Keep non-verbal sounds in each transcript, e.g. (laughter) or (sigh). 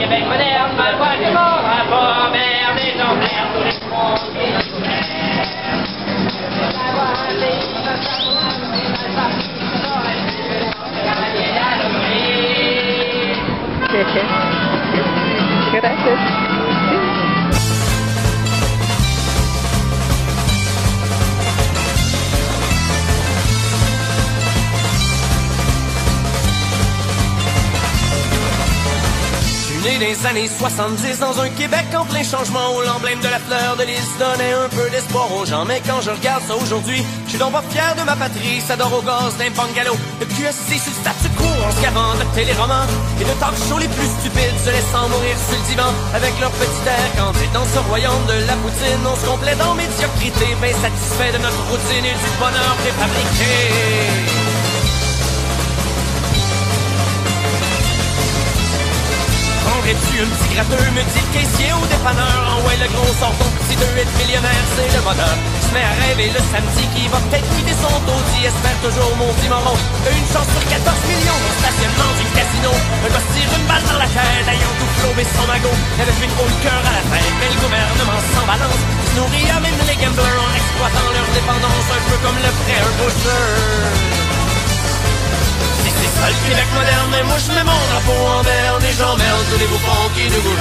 che vengo Gracias. Des années 70 dans un Québec en plein changement où l'emblème de la fleur de lys donnait un peu d'espoir aux gens. Mais quand je regarde ça aujourd'hui, je suis donc pas fier de ma patrie. Ça dort au gaz d'un bungalow, de QSC sur le statu quo en se gavant de téléromans et de talk shows les plus stupides se laissant mourir sur le divan avec leur petit air candide dans ce royaume de la poutine. On se complète en médiocrité, bien satisfait de notre routine et du bonheur préfabriqué. Prendrais-tu un petit gratteux, me dit caissier au dépanneur? En ouais, le gros sort ton petit deux être millionnaire, c'est le bonheur. Je mets à rêver le samedi qui va peut-être quitter son taudis Espère toujours mon moron Une chance sur 14 millions au stationnement du casino. Un gosse tire une balle dans la tête, ayant tout flobé son magot. Avec une haut cœur à la tête, mais le gouvernement s'en balance. Se nourrit à même les gamblers en exploitant leur dépendance Un peu comme le frère Butcher le Québec moderne, mais moi je mets mon drapeau en berne et j'emmerde qui nous.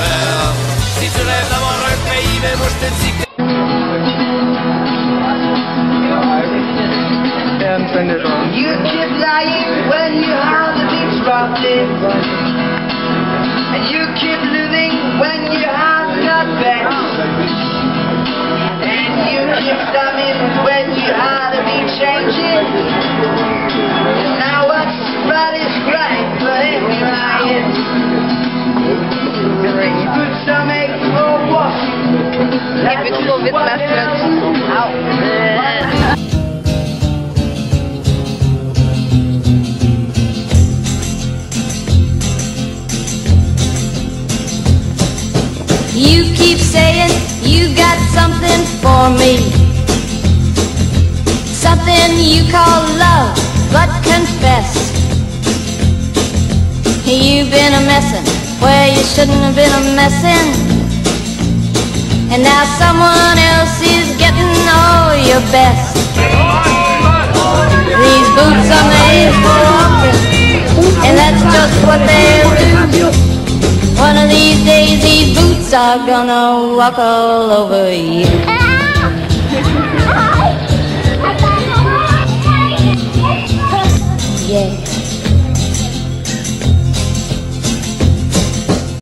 Si tu rêves d'avoir un pays, mais moi je te dis que... You keep lying when you have the dropping And you keep living when you have not Ma. You keep saying you got something for me. Something you call love, but confess. You've been a messin' where you shouldn't have been a messin'. And now someone else is getting all your best. These boots are made for walking, and that's just what they'll do. One of these days these boots are gonna walk all over you. (laughs)